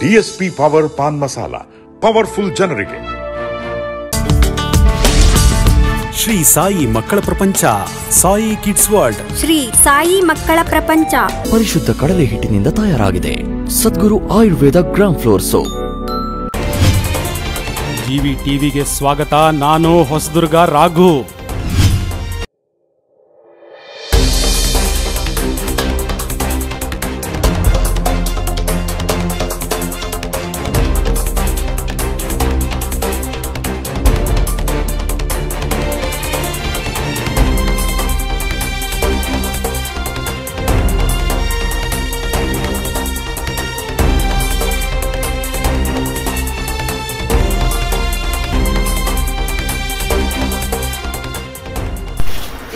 DSP power pan masala powerful ಜನರಿಗೆ. ಶ್ರೀ ಸಾಯಿ ಮಕ್ಕಳ ಪ್ರಪಂಚ ಸಾಯಿ ಕಿಡ್ಸ್ ವರ್ಲ್ಡ್. ಶ್ರೀ ಸಾಯಿ ಮಕ್ಕಳ ಪ್ರಪಂಚ. ಪರಿಶುದ್ಧ ಕಡಲೆ ಹಿಟ್ಟಿನಿಂದ ತಯಾರಾಗಿದೆ. Sadguru Ayurveda gram flour soap. TV ಟಿವಿಗೆ ಸ್ವಾಗತ. ನಾನು ಹೊಸದುರ್ಗ ರಾಘು.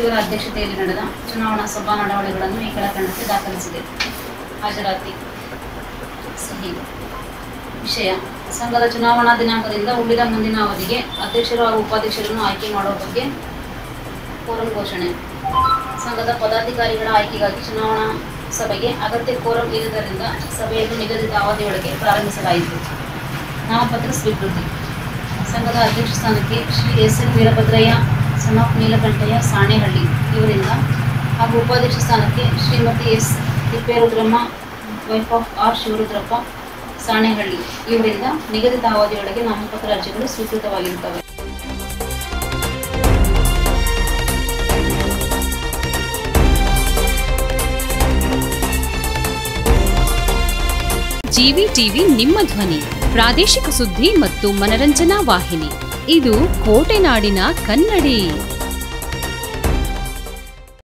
ಇವರ ಅಧ್ಯಕ್ಷತೆಯಲ್ಲಿ ನಡೆದ ಚುನಾವಣಾ ಸಭಾ ನಡಾವಳಿಗಳನ್ನು ಈ ಕೆಳಕಂಡಕ್ಕೆ ದಾಖಲಿಸಿದೆ. ಹಾಜರಾತಿ ವಿಷಯ. ಸಂಘದ ಚುನಾವಣಾ ದಿನಾಂಕದಿಂದ ಉಳಿದ ಮುಂದಿನ ಅವಧಿಗೆ ಅಧ್ಯಕ್ಷರು ಹಾಗೂ ಉಪಾಧ್ಯಕ್ಷರನ್ನು ಆಯ್ಕೆ ಮಾಡುವ ಬಗ್ಗೆ ಕೋರಂ ಘೋಷಣೆ. ಸಂಘದ ಪದಾಧಿಕಾರಿಗಳ ಆಯ್ಕೆಗಾಗಿ ಚುನಾವಣಾ ಸಭೆಗೆ ಅಗತ್ಯ ಕೋರಂ ಇರುವುದರಿಂದ ಸಭೆಯನ್ನು ನಿಗದಿತ ಅವಧಿಯೊಳಗೆ ಪ್ರಾರಂಭಿಸಲಾಯಿತು. ನಾಮಪತ್ರ ಸ್ವೀಕೃತಿ. ಸಂಘದ ಅಧ್ಯಕ್ಷ ಸ್ಥಾನಕ್ಕೆ Shri S N Veerabhadraiah son of Neelakantaiah Sanehalli ಇವರಿಂದ. ಹಾಗೂ ಉಪಾಧ್ಯಕ್ಷ ಸ್ಥಾನಕ್ಕೆ Shrimati S. Thipperudramma wife of R. Shivarudrappa, Sanehalli ಇವರಿಂದ ನಿಗದಿತ ಅವಧಿಯೊಳಗೆ ನಾಮಪತ್ರ ಅರ್ಜಿಗಳು ಸ್ವೀಕೃತವಾಗಿರುತ್ತವೆ. ಜಿವಿ ಟಿವಿ ನಿಮ್ಮ ಧ್ವನಿ. ಪ್ರಾದೇಶಿಕ ಸುದ್ದಿ ಮತ್ತು ಮನರಂಜನಾ ವಾಹಿನಿ. ಇದು ಕೋಟೆನಾಡಿನ ಕನ್ನಡಿ.